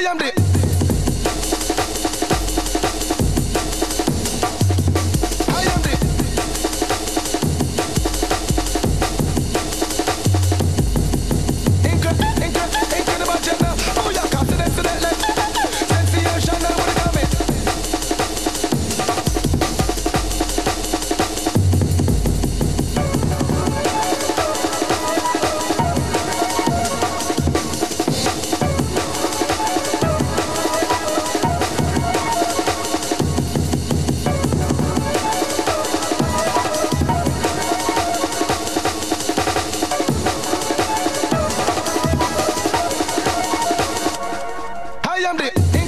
I am the. I am the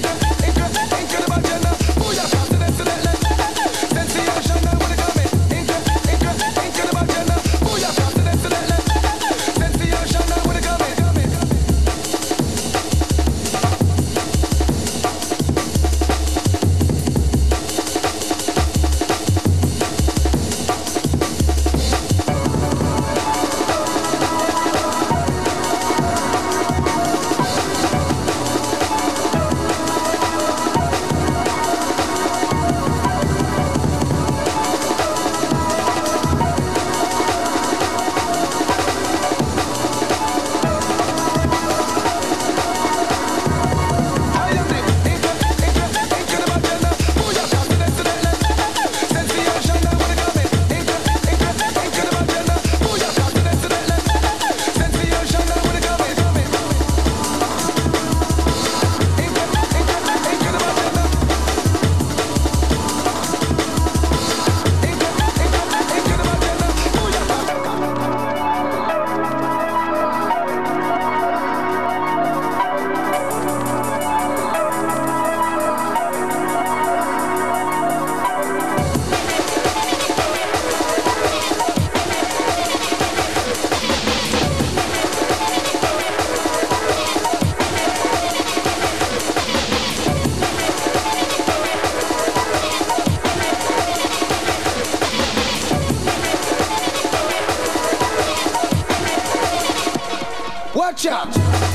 Gotcha. gotcha.